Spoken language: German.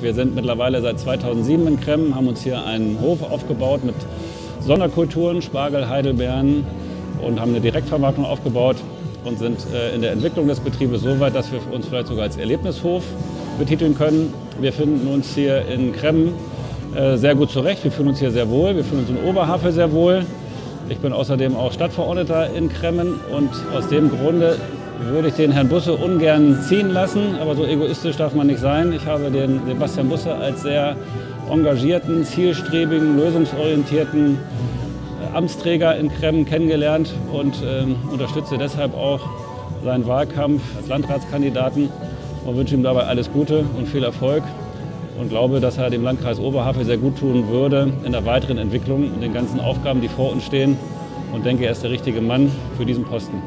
Wir sind mittlerweile seit 2007 in Kremmen, haben uns hier einen Hof aufgebaut mit Sonderkulturen, Spargel, Heidelbeeren und haben eine Direktvermarktung aufgebaut und sind äh, in der Entwicklung des Betriebes so weit, dass wir uns vielleicht sogar als Erlebnishof betiteln können. Wir finden uns hier in Kremmen äh, sehr gut zurecht. Wir fühlen uns hier sehr wohl. Wir fühlen uns in Oberhavel sehr wohl. Ich bin außerdem auch Stadtverordneter in Kremmen und aus dem Grunde würde ich den Herrn Busse ungern ziehen lassen, aber so egoistisch darf man nicht sein. Ich habe den Sebastian Busse als sehr engagierten, zielstrebigen, lösungsorientierten äh, Amtsträger in Kremmen kennengelernt und äh, unterstütze deshalb auch seinen Wahlkampf als Landratskandidaten und wünsche ihm dabei alles Gute und viel Erfolg und glaube, dass er dem Landkreis Oberhavel sehr gut tun würde in der weiteren Entwicklung und den ganzen Aufgaben, die vor uns stehen und denke, er ist der richtige Mann für diesen Posten.